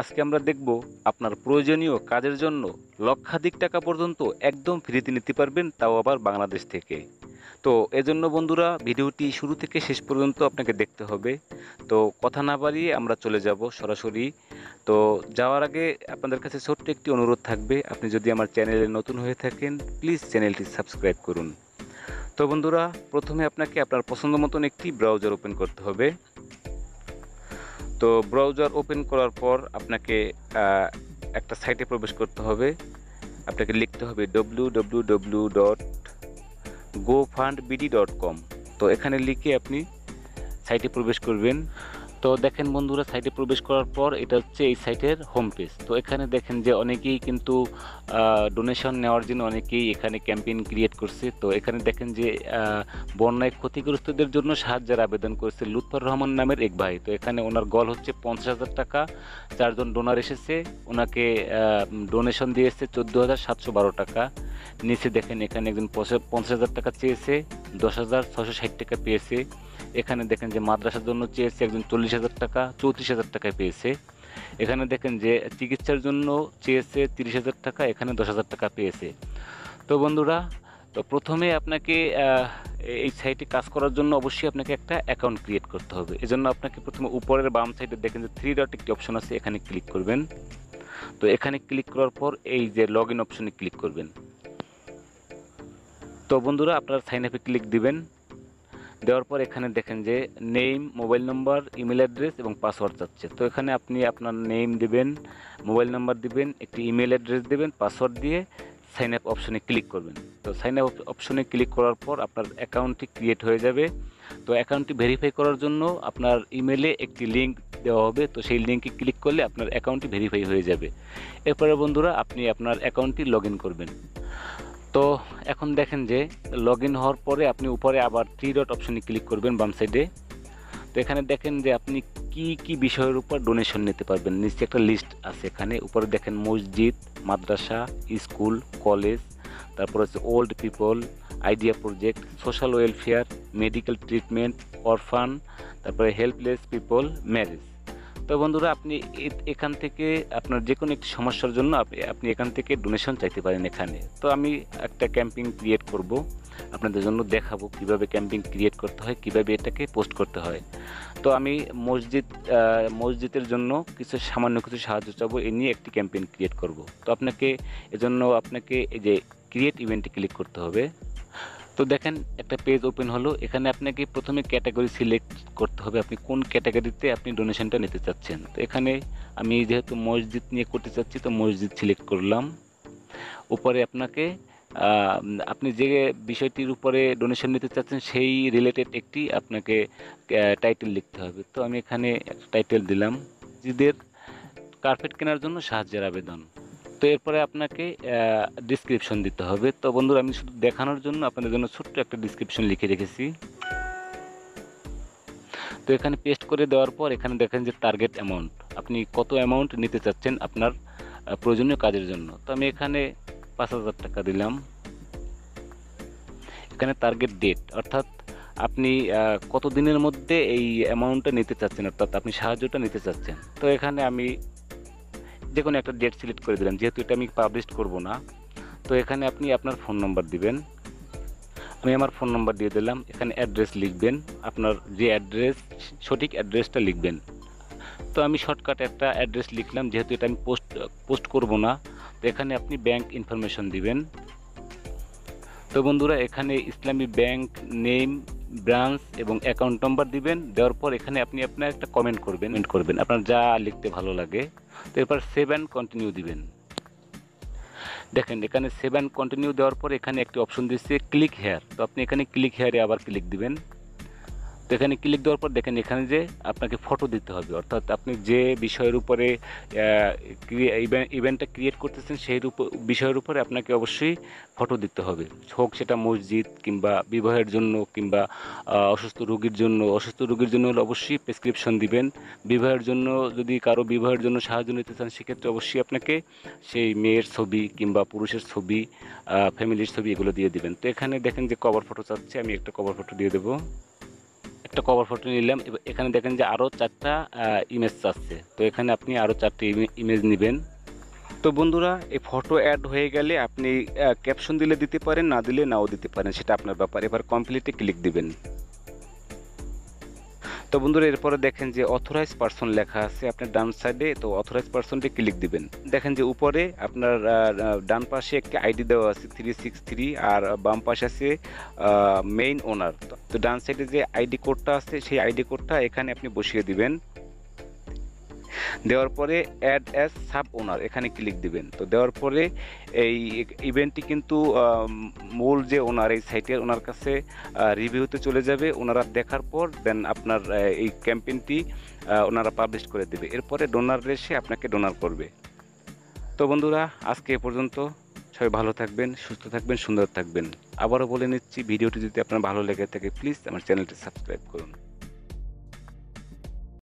আজকে আমরা দেখব আপনার প্রয়োজনীয় কাজের জন্য লক্ষাধিক টাকা পর্যন্ত একদম ফ্রিতে নিতে পারবেন তাও আবার বাংলাদেশ থেকে। তো এজন্য বন্ধুরা, ভিডিওটি শুরু থেকে শেষ পর্যন্ত আপনাকে দেখতে হবে। তো কথা না বাড়িয়ে আমরা চলে যাব সরাসরি। তো যাওয়ার আগে আপনাদের কাছে ছোট্ট একটি অনুরোধ থাকবে। আপনি যদি আমার চ্যানেলে নতুন হয়ে থাকেন, প্লিজ চ্যানেলটি সাবস্ক্রাইব করুন। তো বন্ধুরা, প্রথমে আপনাকে আপনার পছন্দ মতন একটি ব্রাউজার ওপেন করতে হবে। তো ব্রাউজার ওপেন করার পর আপনাকে একটা সাইটে প্রবেশ করতে হবে। আপনাকে লিখতে হবে W W W dot go fund BD dot com তো এখানে লিখে আপনি সাইটে প্রবেশ করবেন। তো দেখেন বন্ধুরা সাইটে প্রবেশ করার পর এটা হচ্ছে এই সাইটের হোম পেজ তো এখানে দেখেন যে অনেকেই কিন্তু ডোনেশন নেওয়ার জন্য অনেকেই এখানে ক্যাম্পেইন ক্রিয়েট করছে। তো এখানে দেখেন যে বন্যায় ক্ষতিগ্রস্তদের জন্য সাহায্যের আবেদন করেছে লুৎফর রহমান নামের এক ভাই। তো এখানে ওনার গল হচ্ছে পঞ্চাশ হাজার টাকা। চারজন ডোনার এসেছে। ওনাকে ডোনেশন দিয়েছে চোদ্দ হাজার সাতশো বারো টাকা। নিচে দেখেন এখানে একজন পঞ্চাশ হাজার টাকা চেয়েছে, দশ হাজার ছশো ষাট টাকা পেয়েছে। এখানে দেখেন যে মাদ্রাসার জন্য চেয়েছে একজন চল্লিশ হাজার টাকা, চৌত্রিশ হাজার টাকায় পেয়েছে। এখানে দেখেন যে চিকিৎসার জন্য চেয়েছে তিরিশ হাজার টাকা, এখানে দশ হাজার টাকা পেয়েছে। তো বন্ধুরা, তো প্রথমে আপনাকে এই সাইটে কাজ করার জন্য অবশ্যই আপনাকে একটা অ্যাকাউন্ট ক্রিয়েট করতে হবে। এজন্য আপনাকে প্রথমে উপরের বাম সাইডে দেখেন যে থ্রি ডট একটি অপশন আছে, এখানে ক্লিক করবেন। তো এখানে ক্লিক করার পর এই যে লগ ইন অপশনে ক্লিক করবেন। তো বন্ধুরা, আপনারা সাইন আপে ক্লিক দিবেন। দেওয়ার পর এখানে দেখেন যে name mobile number email address এবং পাসওয়ার্ড চাচ্ছে তো এখানে আপনি আপনার নেম দিবেন মোবাইল নাম্বার দিবেন, একটি ইমেল অ্যাড্রেস দিবেন পাসওয়ার্ড দিয়ে সাইন আপ অপশনে ক্লিক করবেন। তো সাইন আপ অপশনে ক্লিক করার পর আপনার অ্যাকাউন্টটি ক্রিয়েট হয়ে যাবে। তো অ্যাকাউন্টটি ভেরিফাই করার জন্য আপনার ইমেলে একটি লিঙ্ক দেওয়া হবে। তো সেই লিঙ্কে ক্লিক করলে আপনার অ্যাকাউন্টটি ভেরিফাই হয়ে যাবে। এরপরে বন্ধুরা, আপনি আপনার অ্যাকাউন্টটি লগ করবেন। তো এখন দেখেন যে লগ ইন হওয়ার পরে আপনি উপরে আবার থ্রি ডট অপশনে ক্লিক করবেন বাম সাইডে তো এখানে দেখেন যে আপনি কি কি বিষয়ের উপর ডোনেশন নিতে পারবেন? নিচে একটা লিস্ট আছে এখানে। উপরে দেখেন মসজিদ, মাদ্রাসা স্কুল কলেজ তারপর হচ্ছে old people idea project social welfare medical treatment orphan তারপরে হেল্পলেস পিপল ম্যারেজ তো বন্ধুরা, আপনি এখান থেকে আপনার যে কোনো একটি সমস্যার জন্য আপনি এখান থেকে ডোনেশন চাইতে পারেন এখানে। তো আমি একটা ক্যাম্পিং ক্রিয়েট করব। আপনাদের জন্য দেখাবো কীভাবে ক্যাম্পিং ক্রিয়েট করতে হয়, কীভাবে এটাকে পোস্ট করতে হয়। তো আমি মসজিদ মসজিদের জন্য কিছু সামান্য কিছু সাহায্য চাবো, এ নিয়ে একটি ক্যাম্পেইন ক্রিয়েট করব। তো আপনাকে এজন্য আপনাকে এই যে ক্রিয়েট ইভেন্টে ক্লিক করতে হবে। তো দেখেন, একটা পেজ ওপেন হলো। এখানে আপনাকে প্রথমে ক্যাটাগরি সিলেক্ট করতে হবে। আপনি কোন ক্যাটাগরিতে আপনি ডোনেশনটা নিতে চাচ্ছেন? তো এখানে আমি যেহেতু মসজিদ নিয়ে করতে চাচ্ছি, তো মসজিদ সিলেক্ট করলাম। উপরে আপনাকে আপনি যে বিষয়টির উপরে ডোনেশন নিতে চাচ্ছেন, সেই রিলেটেড একটি আপনাকে টাইটেল লিখতে হবে। তো আমি এখানে টাইটেল দিলাম। মসজিদের কার্পেট কেনার জন্য সাহায্যের আবেদন। তো এরপরে আপনাকে ডিসক্রিপশন দিতে হবে। তো বন্ধুরা, আমি শুধু দেখানোর জন্য আপনাদের জন্য ছোট্ট একটা ডিসক্রিপশন লিখে রেখেছি। তো এখানে পেস্ট করে দেওয়ার পর এখানে দেখেন যে টার্গেট অ্যামাউন্ট আপনি কত অ্যামাউন্ট নিতে চাচ্ছেন আপনার প্রয়োজনীয় কাজের জন্য। তো আমি এখানে পাঁচ হাজার টাকা দিলাম। এখানে টার্গেট ডেট অর্থাৎ আপনি কত দিনের মধ্যে এই অ্যামাউন্টটা নিতে চাচ্ছেন? অর্থাৎ আপনি সাহায্যটা নিতে চাচ্ছেন। তো এখানে আমি যে কোনো একটা ডেট সিলেক্ট করে দিলাম। যেহেতু এটা আমি পাবলিশ করব না, তো এখানে আপনি আপনার ফোন নম্বর দিবেন। আমি আমার ফোন নম্বর দিয়ে দিলাম, এখানে অ্যাড্রেস লিখবেন, আপনার যে অ্যাড্রেস সঠিক অ্যাড্রেসটা লিখবেন। তো আমি শর্টকাট একটা অ্যাড্রেস লিখলাম, যেহেতু এটা আমি পোস্ট পোস্ট করব না, তো এখানে আপনি ব্যাংক ইনফরমেশন দিবেন। তো বন্ধুরা, এখানে ইসলামী ব্যাংক নেম ব্রাঞ্চ এবং অ্যাকাউন্ট নম্বর দিবেন, দেওয়ার পর এখানে আপনি আপনার একটা কমেন্ট করবেন কমেন্ট করবেন। আপনার যা লিখতে ভালো লাগে। তো এরপর সেভ অ্যান্ড কন্টিনিউ দিবেন। দেখেন, এখানে সেভ অ্যান্ড কন্টিনিউ দেওয়ার পর এখানে একটি অপশন দিচ্ছে ক্লিক হেয়ার তো আপনি এখানে ক্লিক হেয়ারে আবার ক্লিক দিবেন। তো এখানে ক্লিক দেওয়ার পর দেখেন এখানে যে আপনাকে ফটো দিতে হবে। অর্থাৎ আপনি যে বিষয়ের উপরে ইভেন্টটা ক্রিয়েট করতেছেন, সেই বিষয়ের উপরে আপনাকে অবশ্যই ফটো দিতে হবে। হোক সেটা মসজিদ কিংবা বিবাহের জন্য কিংবা অসুস্থ রোগীর জন্য। অসুস্থ রোগীর জন্য হলে অবশ্যই প্রেসক্রিপশন দিবেন। বিবাহের জন্য যদি কারও বিবাহের জন্য সাহায্য নিতে চান, সেক্ষেত্রে অবশ্যই আপনাকে সেই মেয়ের ছবি কিংবা পুরুষের ছবি ফ্যামিলির ছবি এগুলো দিয়ে দিবেন। তো এখানে দেখেন যে কভার ফটো চাচ্ছে, আমি একটা কভার ফটো দিয়ে দেবো। একটা কভার ফটো নিলাম। এখানে দেখেন যে আরও চারটা ইমেজ চাচ্ছে তো এখানে আপনি আরও চারটি ইমেজ নেবেন। তো বন্ধুরা, এই ফটো অ্যাড হয়ে গেলে আপনি ক্যাপশন দিলে দিতে পারেন, না দিলে নাও দিতে পারেন, সেটা আপনার ব্যাপার। এবার কমপ্লিটে ক্লিক দিবেন। তো বন্ধুরা, এরপরে দেখেন যে অথরাইজ পার্সন লেখা আছে আপনার ডান সাইডে তো অথরাইজ পার্সনটি ক্লিক দিবেন। দেখেন যে উপরে আপনার ডান পাশে একটি আইডি দেওয়া আছে থ্রি সিক্স থ্রি আর বাম পাশে আছে মেইন ওনার তো ডান সাইডে যে আইডি কোডটা আছে, সেই আইডি কোডটা এখানে আপনি বসিয়ে দিবেন। দেওয়ার পরে অ্যাড অ্যাজ সাব ওনার এখানে ক্লিক দিবেন। তো দেওয়ার পরে এই ইভেন্টটি কিন্তু মূল যে ওনার এই সাইটের ওনার কাছে রিভিউতে চলে যাবে। ওনারা দেখার পর দেন আপনার এই ক্যাম্পেইনটি ওনারা পাবলিশ করে দেবে। এরপরে ডোনার রেসে আপনাকে ডোনার করবে। তো বন্ধুরা, আজকে এ পর্যন্ত। সবাই ভালো থাকবেন, সুস্থ থাকবেন, সুন্দর থাকবেন। আবারও বলে নিচ্ছি, ভিডিওটি যদি আপনার ভালো লেগে থাকে প্লিজ আমার চ্যানেলটি সাবস্ক্রাইব করুন।